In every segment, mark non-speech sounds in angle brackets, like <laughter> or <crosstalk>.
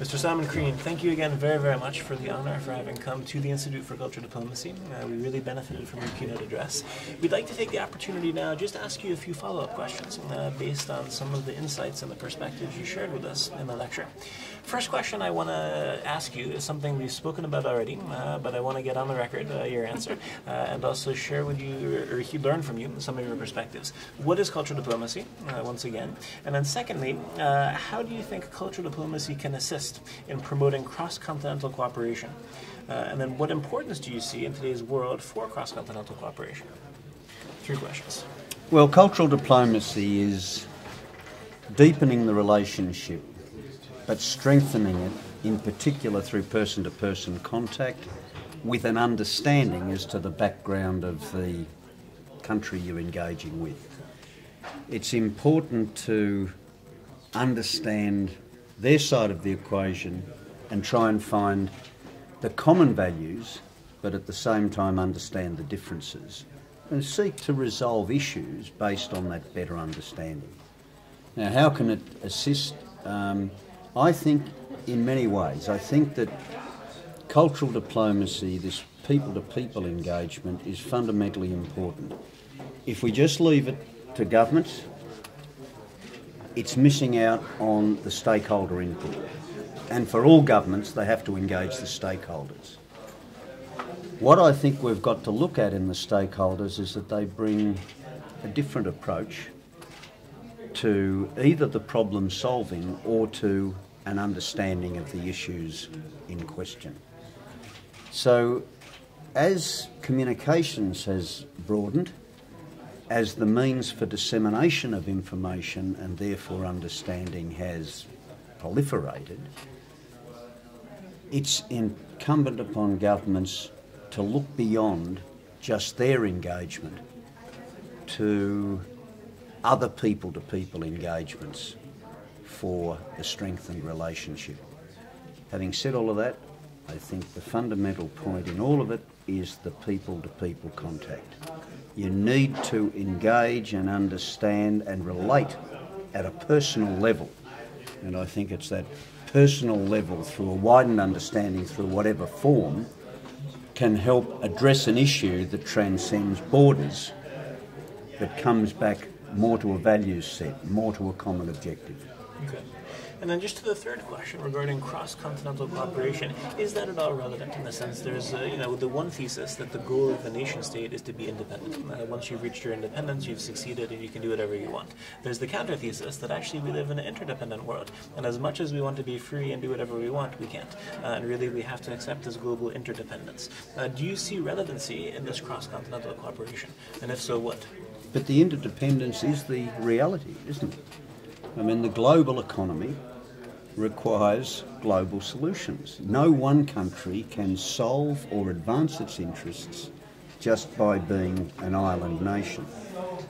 Mr. Simon Crean, thank you again very, very much for the honor for having come to the Institute for Cultural Diplomacy. Uh, we really benefited from your keynote address. We'd like to take the opportunity now just to ask you a few follow-up questions uh, based on some of the insights and the perspectives you shared with us in the lecture. First question I want to ask you is something we've spoken about already, uh, but I want to get on the record uh, your answer <laughs> uh, and also share with you or, or learn from you some of your perspectives. What is cultural diplomacy, uh, once again? And then secondly, how do you think cultural diplomacy can assist in promoting cross-continental cooperation? Uh, and then what importance do you see in today's world for cross-continental cooperation? Three questions. Well, cultural diplomacy is deepening the relationship, but strengthening it in particular through person-to-person contact with an understanding as to the background of the country you're engaging with. It's important to understand their side of the equation and try and find the common values, but at the same time understand the differences and seek to resolve issues based on that better understanding. Now, how can it assist? Um, I think in many ways. I think that cultural diplomacy, this people to people engagement, is fundamentally important. If we just leave it to governments, it's missing out on the stakeholder input. And for all governments, they have to engage the stakeholders. What I think we've got to look at in the stakeholders is that they bring a different approach to either the problem solving or to an understanding of the issues in question. So, as communications has broadened, as the means for dissemination of information and therefore understanding has proliferated, it's incumbent upon governments to look beyond just their engagement to other people to people engagements for a strengthened relationship. Having said all of that, I think the fundamental point in all of it is the people to people contact. You need to engage and understand and relate at a personal level. And I think it's that personal level through a widened understanding through whatever form can help address an issue that transcends borders, that comes back more to a values set, more to a common objective. Okay. And then just to the third question regarding cross-continental cooperation, is that at all relevant in the sense there's, you know, the one thesis that the goal of the nation state is to be independent. Uh, once you've reached your independence, you've succeeded and you can do whatever you want. There's the counter thesis that actually we live in an interdependent world, and as much as we want to be free and do whatever we want, we can't. Uh, and really, we have to accept this global interdependence. Uh, do you see relevancy in this cross-continental cooperation? And if so, what? But the interdependence is the reality, isn't it? I mean, the global economy requires global solutions. No one country can solve or advance its interests just by being an island nation.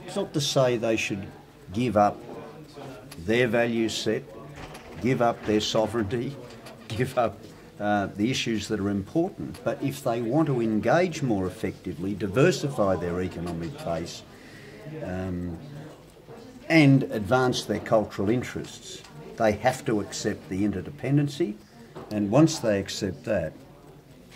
It's not to say they should give up their value set, give up their sovereignty, <laughs> give up uh, the issues that are important, but if they want to engage more effectively, diversify their economic base, um, and advance their cultural interests, they have to accept the interdependency, and once they accept that,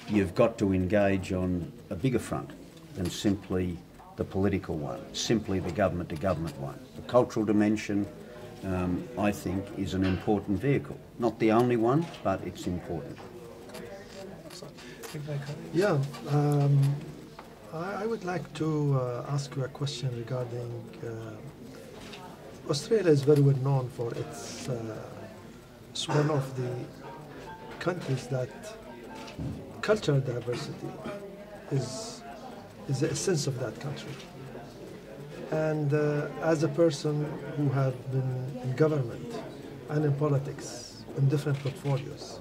you've got to engage on a bigger front than simply the political one, simply the government to government one. The cultural dimension, um, I think, is an important vehicle. Not the only one, but it's important. Yeah, um, I, I, would like to uh, ask you a question regarding uh, Australia is very well known for its. Uh, it's one of the countries that cultural diversity is is the essence of that country. And uh, as a person who have been in government and in politics in different portfolios,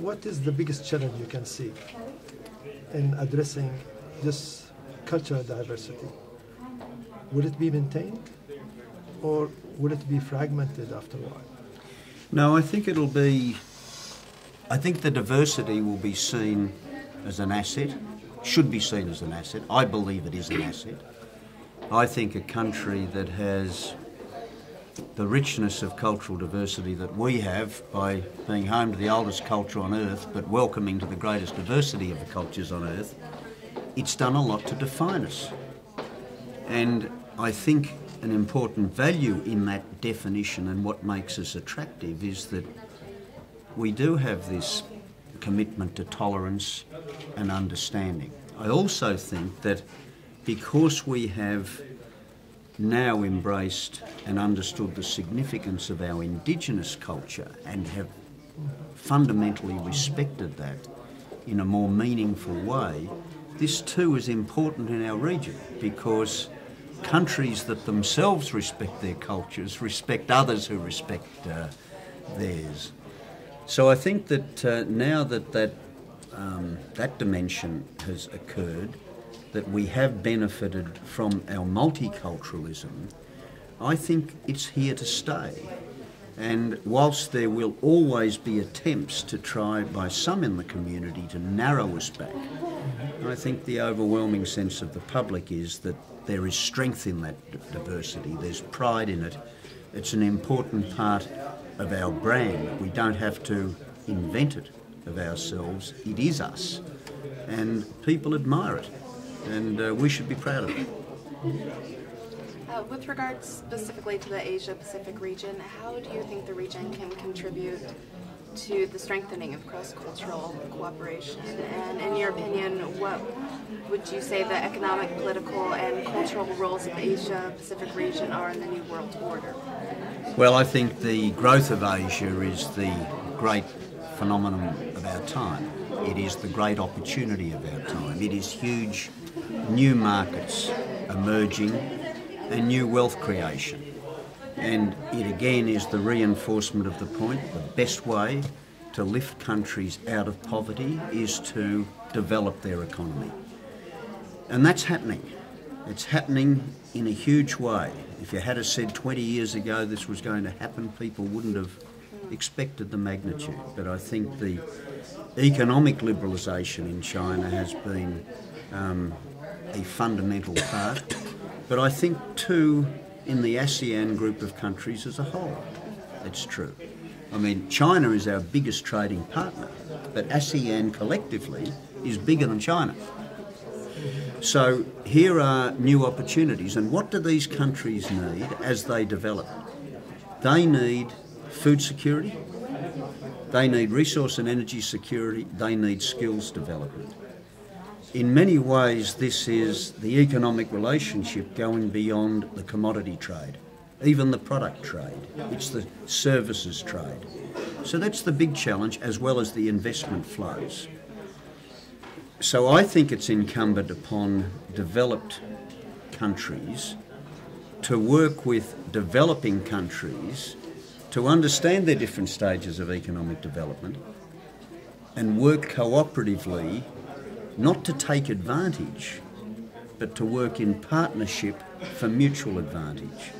what is the biggest challenge you can see in addressing this cultural diversity? Will it be maintained or will it be fragmented after a while? No, I think it'll be. I think the diversity will be seen as an asset, should be seen as an asset. I believe it is an asset. I think a country that has the richness of cultural diversity that we have by being home to the oldest culture on earth but welcoming to the greatest diversity of the cultures on earth, it's done a lot to define us. And I think an important value in that definition and what makes us attractive is that we do have this commitment to tolerance and understanding. I also think that because we have now embraced and understood the significance of our indigenous culture and have fundamentally respected that in a more meaningful way, this too is important in our region because countries that themselves respect their cultures respect others who respect uh, theirs. So I think that uh, now that that, um, that dimension has occurred, that we have benefited from our multiculturalism, I think it's here to stay. And whilst there will always be attempts to try by some in the community to narrow us back, I think the overwhelming sense of the public is that there is strength in that diversity, there's pride in it. It's an important part of our brand. We don't have to invent it of ourselves, it is us. And people admire it and uh, we should be proud of it. Uh, with regards specifically to the Asia Pacific region, how do you think the region can contribute to the strengthening of cross cultural cooperation? And in your opinion, what would you say the economic, political, and cultural roles of the Asia Pacific region are in the New World Order? Well, I think the growth of Asia is the great phenomenon of our time. It is the great opportunity of our time. It is huge new markets emerging and new wealth creation. And it again is the reinforcement of the point the best way to lift countries out of poverty is to develop their economy. And that's happening. It's happening in a huge way. If you had said 20 years ago this was going to happen, people wouldn't have expected the magnitude. But I think the economic liberalisation in China has been um, a fundamental part, but I think too in the ASEAN group of countries as a whole. It's true. I mean, China is our biggest trading partner, but ASEAN collectively is bigger than China. So here are new opportunities, and what do these countries need as they develop? They need food security, they need resource and energy security, they need skills development in many ways, this is the economic relationship going beyond the commodity trade, even the product trade. It's the services trade. So that's the big challenge, as well as the investment flows. So I think it's incumbent upon developed countries to work with developing countries to understand their different stages of economic development and work cooperatively not to take advantage, but to work in partnership for mutual advantage.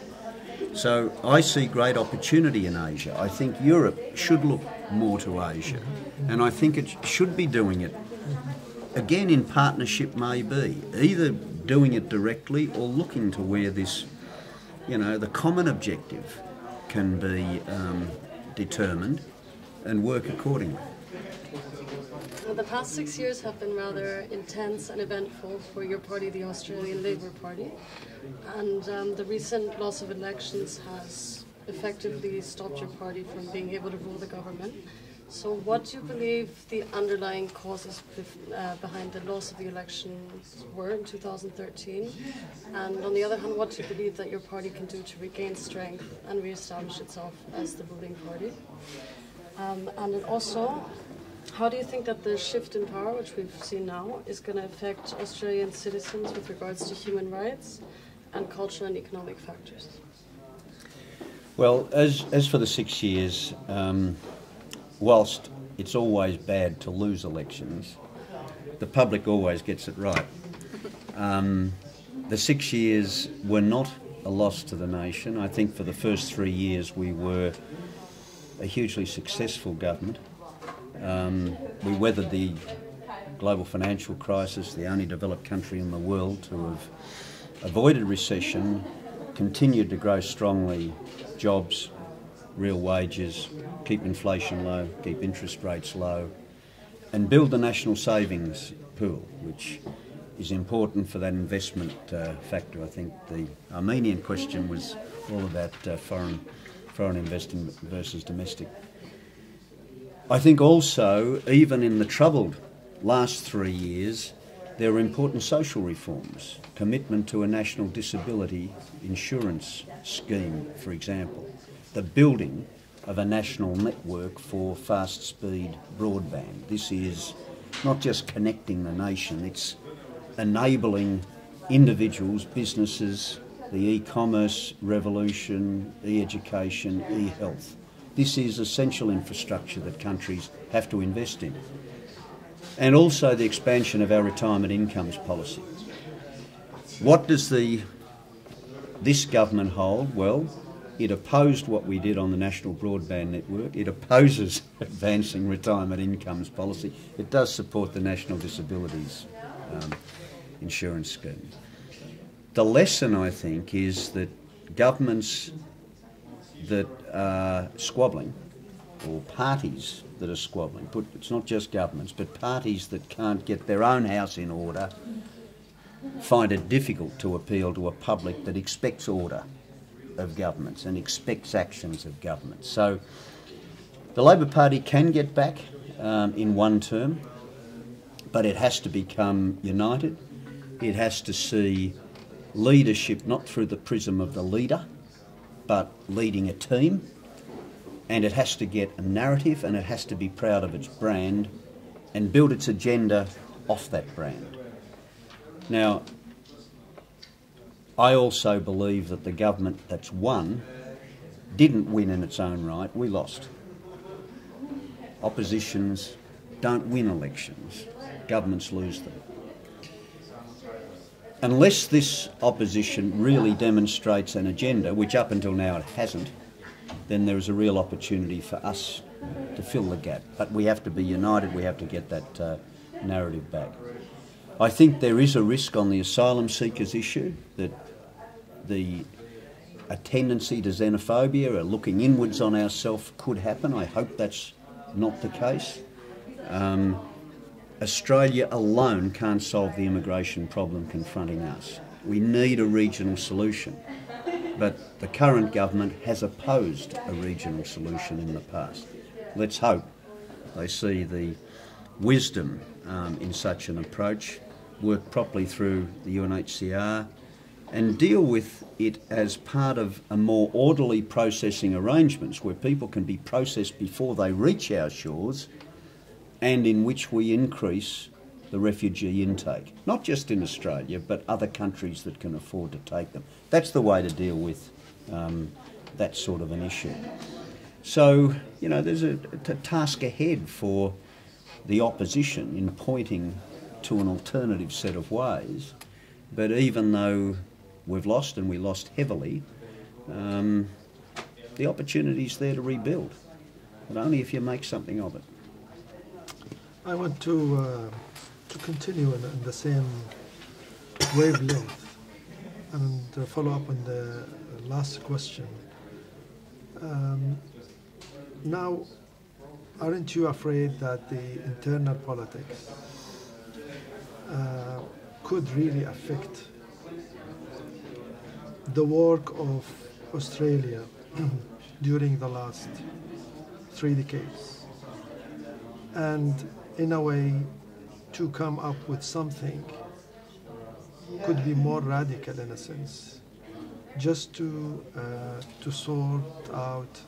So I see great opportunity in Asia. I think Europe should look more to Asia, and I think it should be doing it again in partnership, maybe either doing it directly or looking to where this, you know, the common objective can be um, determined and work accordingly. Well, the past six years have been rather intense and eventful for your party, the Australian Labor Party, and um, the recent loss of elections has effectively stopped your party from being able to rule the government. So, what do you believe the underlying causes uh, behind the loss of the elections were in 2013? And on the other hand, what do you believe that your party can do to regain strength and re-establish itself as the ruling party? Um, and also, how do you think that the shift in power, which we've seen now, is going to affect Australian citizens with regards to human rights and cultural and economic factors? Well, as, as for the six years, um, whilst it's always bad to lose elections, the public always gets it right. Um, the six years were not a loss to the nation. I think for the first three years we were a hugely successful government. Um, we weathered the global financial crisis, the only developed country in the world to have avoided recession continued to grow strongly jobs, real wages, keep inflation low, keep interest rates low, and build the national savings pool, which is important for that investment uh, factor. I think the Armenian question was all about uh, foreign foreign investment versus domestic. I think also, even in the troubled last three years, there are important social reforms. Commitment to a national disability insurance scheme, for example. The building of a national network for fast speed broadband. This is not just connecting the nation, it's enabling individuals, businesses, the e-commerce revolution, e-education, e-health. This is essential infrastructure that countries have to invest in. And also the expansion of our retirement incomes policy. What does the this government hold? Well, it opposed what we did on the National Broadband Network. It opposes <laughs> advancing retirement incomes policy. It does support the National Disabilities um, Insurance Scheme. The lesson, I think, is that governments that are squabbling, or parties that are squabbling, but it's not just governments, but parties that can't get their own house in order, find it difficult to appeal to a public that expects order of governments and expects actions of governments. So the Labor Party can get back um, in one term, but it has to become united. It has to see leadership not through the prism of the leader, but leading a team. And it has to get a narrative and it has to be proud of its brand and build its agenda off that brand. Now, I also believe that the government that's won didn't win in its own right, we lost. Oppositions don't win elections, governments lose them. Unless this opposition really demonstrates an agenda, which up until now it hasn't, then there is a real opportunity for us to fill the gap. But we have to be united, we have to get that uh, narrative back. I think there is a risk on the asylum seekers issue that the a tendency to xenophobia or looking inwards on ourselves could happen. I hope that's not the case. Um, Australia alone can't solve the immigration problem confronting us. We need a regional solution. But the current government has opposed a regional solution in the past. Let's hope they see the wisdom um, in such an approach, work properly through the UNHCR, and deal with it as part of a more orderly processing arrangements where people can be processed before they reach our shores and in which we increase the refugee intake, not just in Australia, but other countries that can afford to take them. That's the way to deal with um, that sort of an issue. So, you know, there's a, a task ahead for the opposition in pointing to an alternative set of ways. But even though we've lost and we lost heavily, um, the opportunity's there to rebuild, but only if you make something of it. I want to uh, to continue in, in, the same wavelength and uh, follow up on the last question. Um, now, aren't you afraid that the internal politics uh, could really affect the work of Australia <clears throat> during the last three decades? And in a way, to come up with something could be more radical in a sense, just to uh, to sort out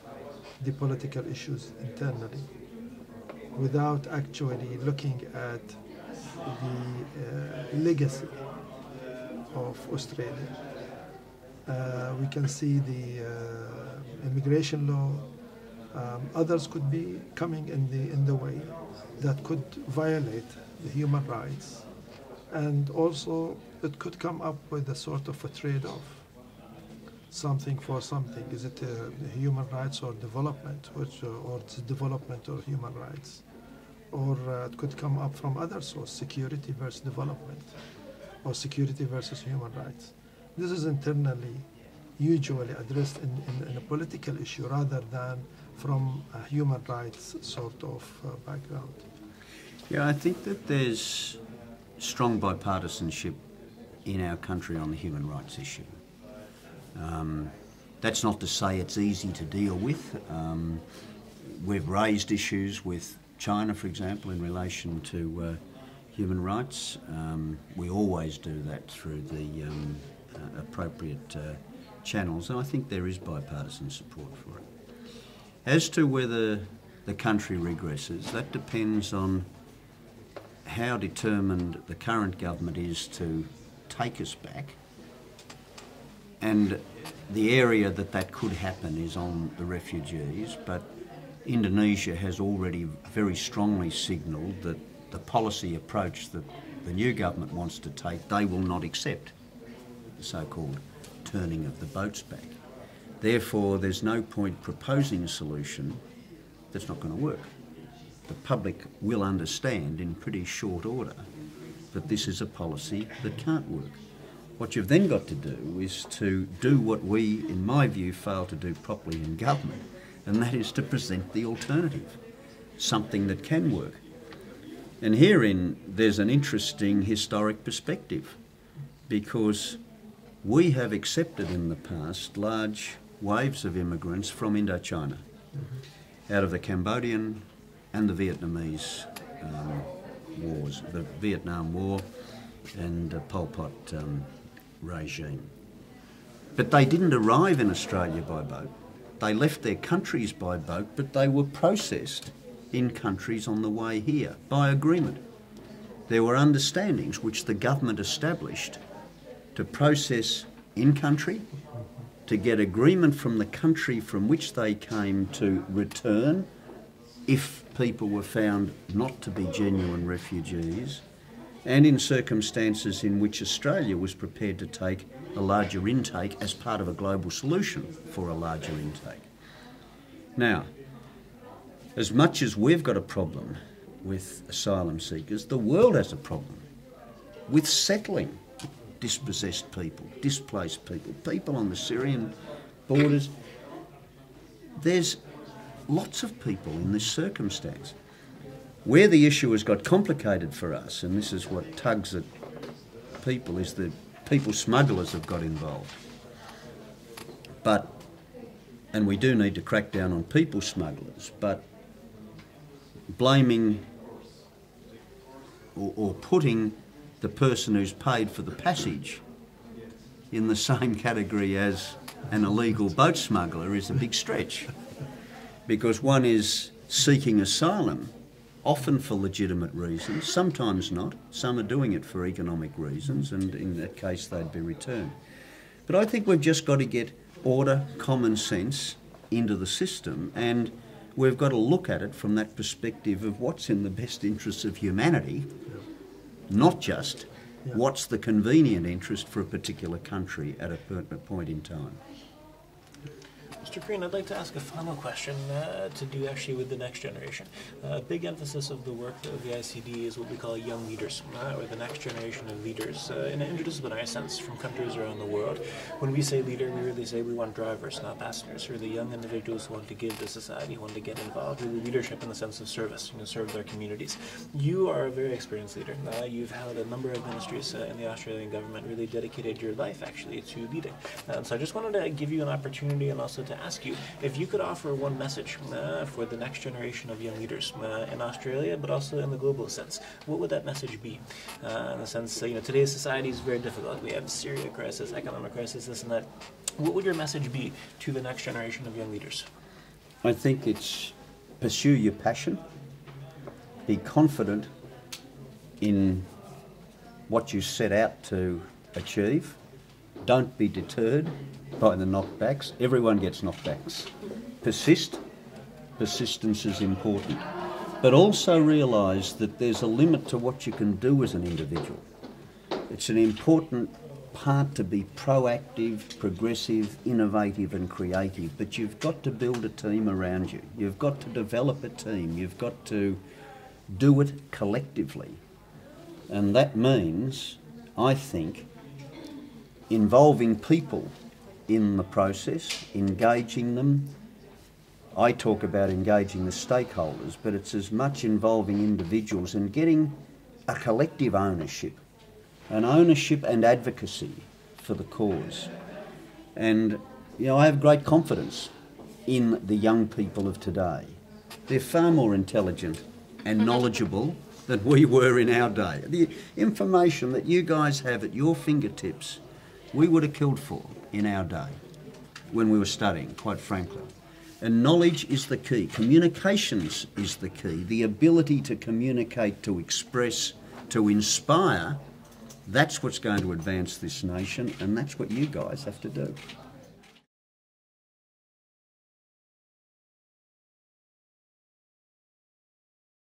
the political issues internally, without actually looking at the uh, legacy of Australia. Uh, we can see the uh, immigration law. Um, others could be coming in the in the way that could violate the human rights. And also, it could come up with a sort of a trade off something for something. Is it uh, human rights or development, which, uh, or development or human rights? Or uh, it could come up from other source, security versus development, or security versus human rights. This is internally usually addressed in, in, in, a political issue rather than from a human rights sort of uh, background. Yeah, I think that there's strong bipartisanship in our country on the human rights issue. Um, that's not to say it's easy to deal with. Um, we've raised issues with China, for example, in relation to uh, human rights. Um, we always do that through the um, uh, appropriate uh, channels, and I think there is bipartisan support for it. As to whether the country regresses, that depends on how determined the current government is to take us back. And the area that that could happen is on the refugees, but Indonesia has already very strongly signalled that the policy approach that the new government wants to take, they will not accept the so-called turning of the boats back. Therefore, there's no point proposing a solution that's not going to work. The public will understand in pretty short order that this is a policy that can't work. What you've then got to do is to do what we, in my view, fail to do properly in government, and that is to present the alternative, something that can work. And herein, there's an interesting historic perspective because we have accepted in the past large waves of immigrants from Indochina, out of the Cambodian and the Vietnamese um, wars, the Vietnam War and the Pol Pot um, regime. But they didn't arrive in Australia by boat. They left their countries by boat, but they were processed in countries on the way here by agreement. There were understandings which the government established to process in country, to get agreement from the country from which they came to return if people were found not to be genuine refugees, and in circumstances in which Australia was prepared to take a larger intake as part of a global solution for a larger intake. Now, as much as we've got a problem with asylum seekers, the world has a problem with settling dispossessed people, displaced people, people on the Syrian borders. There's lots of people in this circumstance. Where the issue has got complicated for us, and this is what tugs at people, is that people smugglers have got involved. But, and we do need to crack down on people smugglers, but blaming or, or putting the person who's paid for the passage in the same category as an illegal boat smuggler is a big stretch. Because one is seeking asylum often for legitimate reasons, sometimes not. Some are doing it for economic reasons, and in that case, they'd be returned. But I think we've just got to get order, common sense into the system, and we've got to look at it from that perspective of what's in the best interests of humanity, not just yeah. what's the convenient interest for a particular country at a point in time. Mr. Crean, I'd like to ask a final question uh, to do actually with the next generation. Uh, a big emphasis of the work of the ICD is what we call young leaders, uh, or the next generation of leaders, uh, in an interdisciplinary sense from countries around the world. When we say leader, we really say we want drivers, not passengers, or the young individuals who want to give to society, who want to get involved, really leadership in the sense of service, you know, serve their communities. You are a very experienced leader. Uh, you've had a number of ministries in the Australian government, really dedicated your life actually to leading. so I just wanted to give you an opportunity and also to ask you if you could offer one message uh, for the next generation of young leaders uh, in Australia, but also in the global sense. What would that message be? Uh, in the sense, you know, today's society is very difficult. We have Syria crisis, economic crisis, this and that. What would your message be to the next generation of young leaders? I think it's pursue your passion, be confident in what you set out to achieve, don't be deterred by the knockbacks. Everyone gets knockbacks. Persist. Persistence is important. But also realise that there's a limit to what you can do as an individual. It's an important part to be proactive, progressive, innovative, and creative, but you've got to build a team around you. You've got to develop a team. You've got to do it collectively. And that means, I think, involving people in the process, engaging them. I talk about engaging the stakeholders, but it's as much involving individuals and getting a collective ownership, an ownership and advocacy for the cause. And, you know, I have great confidence in the young people of today. They're far more intelligent and <laughs> knowledgeable than we were in our day. The information that you guys have at your fingertips, we would have killed for in our day when we were studying, quite frankly. And knowledge is the key. Communications is the key. The ability to communicate, to express, to inspire, that's what's going to advance this nation, and that's what you guys have to do.